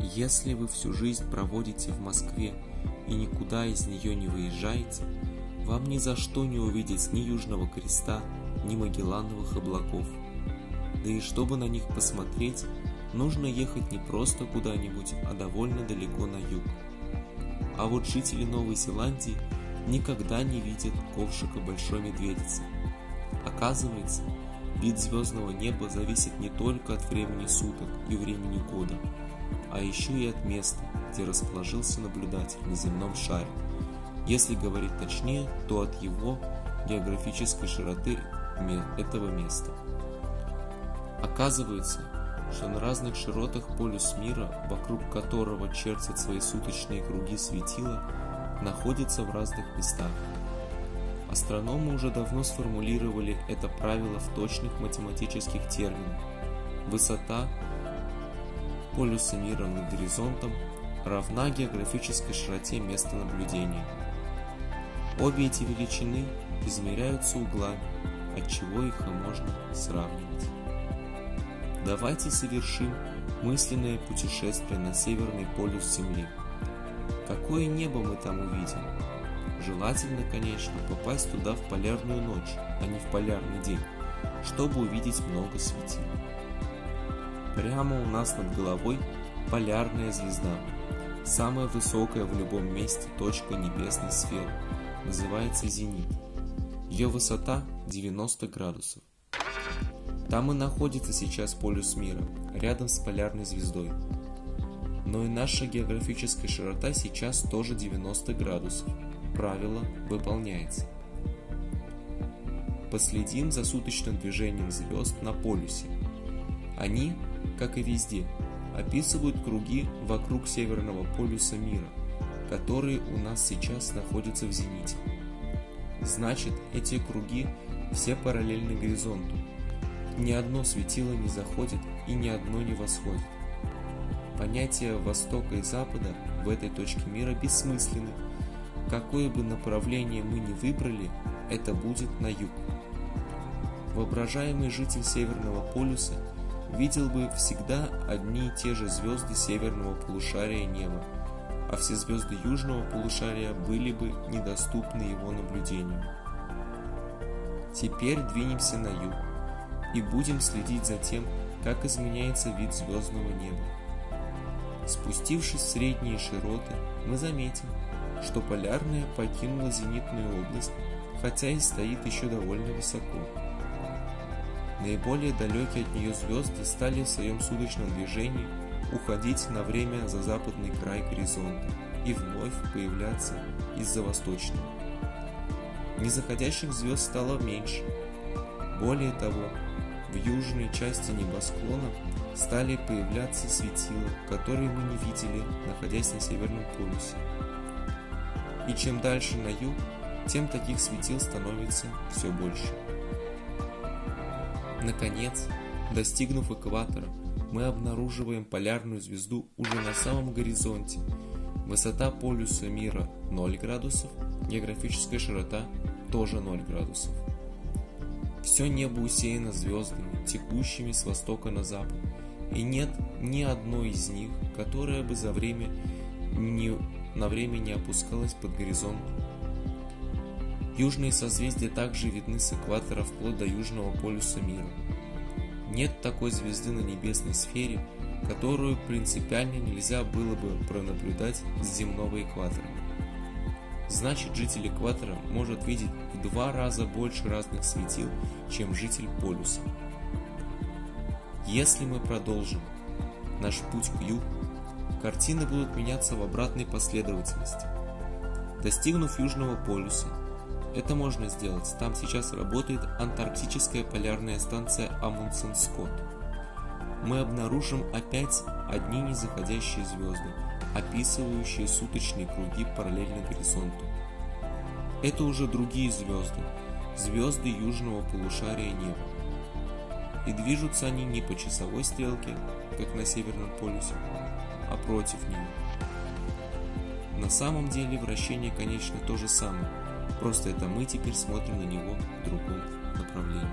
Если вы всю жизнь проводите в Москве и никуда из нее не выезжаете, вам ни за что не увидеть ни Южного Креста, ни Магеллановых облаков. Да и чтобы на них посмотреть, нужно ехать не просто куда-нибудь, а довольно далеко на юг. А вот жители Новой Зеландии никогда не видят ковшика Большой Медведицы. Оказывается, вид звездного неба зависит не только от времени суток и времени года, а еще и от места, где расположился наблюдатель на земном шаре. Если говорить точнее, то от его географической широты этого места. Оказывается, что на разных широтах полюс мира, вокруг которого чертят свои суточные круги светила, находится в разных местах. Астрономы уже давно сформулировали это правило в точных математических терминах. Высота полюса мира над горизонтом равна географической широте места наблюдения. Обе эти величины измеряются углами, от чего их можно сравнивать. Давайте совершим мысленное путешествие на северный полюс Земли. Какое небо мы там увидим? Желательно, конечно, попасть туда в полярную ночь, а не в полярный день, чтобы увидеть много светил. Прямо у нас над головой полярная звезда, самая высокая в любом месте точка небесной сферы, называется зенит. Ее высота 90 градусов. Там и находится сейчас полюс мира, рядом с полярной звездой. Но и наша географическая широта сейчас тоже 90 градусов. Правило выполняется. Последим за суточным движением звезд на полюсе. Они, как и везде, описывают круги вокруг северного полюса мира, которые у нас сейчас находятся в зените. Значит, эти круги все параллельны горизонту, ни одно светило не заходит и ни одно не восходит. Понятия Востока и Запада в этой точке мира бессмысленны. Какое бы направление мы ни выбрали, это будет на юг. Воображаемый житель Северного полюса видел бы всегда одни и те же звезды северного полушария неба, а все звезды южного полушария были бы недоступны его наблюдению. Теперь двинемся на юг и будем следить за тем, как изменяется вид звездного неба. Спустившись в средние широты, мы заметим, что полярная покинула зенитную область, хотя и стоит еще довольно высоко. Наиболее далекие от нее звезды стали в своем суточном движении уходить на время за западный край горизонта и вновь появляться из-за восточного. Незаходящих звезд стало меньше. Более того, в южной части небосклона стали появляться светила, которые мы не видели, находясь на Северном полюсе. И чем дальше на юг, тем таких светил становится все больше. Наконец, достигнув экватора, мы обнаруживаем полярную звезду уже на самом горизонте. Высота полюса мира 0 градусов, географическая широта тоже 0 градусов. Все небо усеяно звездами, текущими с востока на запад, и нет ни одной из них, которая бы за время не, на время не опускалась под горизонт. Южные созвездия также видны с экватора вплоть до южного полюса мира. Нет такой звезды на небесной сфере, которую принципиально нельзя было бы пронаблюдать с земного экватора. Значит, житель экватора может видеть в два раза больше разных светил, чем житель полюса. Если мы продолжим наш путь к югу, картины будут меняться в обратной последовательности. Достигнув Южного полюса, это можно сделать, там сейчас работает антарктическая полярная станция Амундсен-Скотт. Мы обнаружим опять одни незаходящие звезды, описывающие суточные круги параллельно горизонту. Это уже другие звезды, звезды южного полушария неба. И движутся они не по часовой стрелке, как на Северном полюсе, а против нее. На самом деле вращение, конечно, то же самое, просто это мы теперь смотрим на него в другом направлении.